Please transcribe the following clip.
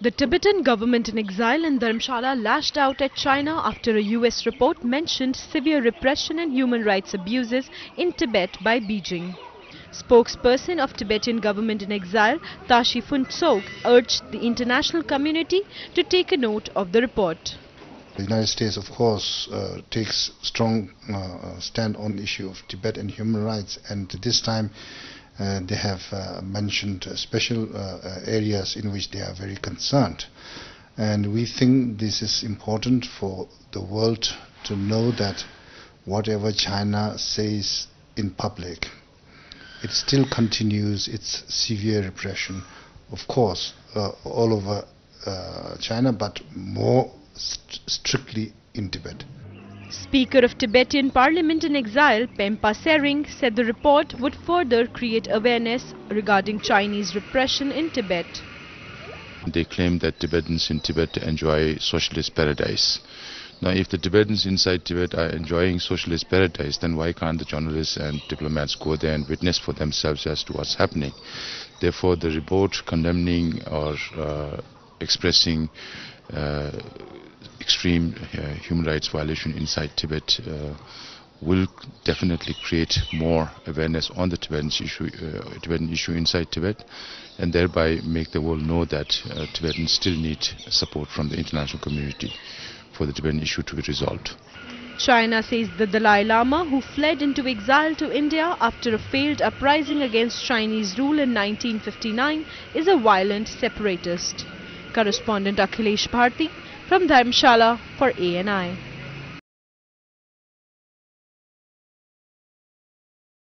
The Tibetan government in exile in Dharamshala lashed out at China after a US report mentioned severe repression and human rights abuses in Tibet by Beijing. Spokesperson of Tibetan government in exile, Tashi Phuntsok, urged the international community to take a note of the report. The United States, of course, uh, takes strong uh, stand on the issue of Tibet and human rights, and this time uh, they have uh, mentioned special uh, areas in which they are very concerned. And we think this is important for the world to know that whatever China says in public, it still continues its severe repression, of course, uh, all over uh, China, but more st strictly in. Speaker of Tibetan Parliament in exile, Penpa Tsering, said the report would further create awareness regarding Chinese repression in Tibet. They claim that Tibetans in Tibet enjoy socialist paradise. Now, if the Tibetans inside Tibet are enjoying socialist paradise, then why can't the journalists and diplomats go there and witness for themselves as to what's happening? Therefore, the report condemning or uh, expressing uh, extreme uh, human rights violation inside Tibet uh, will definitely create more awareness on the Tibetan issue, uh, Tibetan issue inside Tibet, and thereby make the world know that uh, Tibetans still need support from the international community for the Tibetan issue to be resolved. China says the Dalai Lama, who fled into exile to India after a failed uprising against Chinese rule in 1959, is a violent separatist. Correspondent Akhilesh Bharti from Dharamshala for ANI.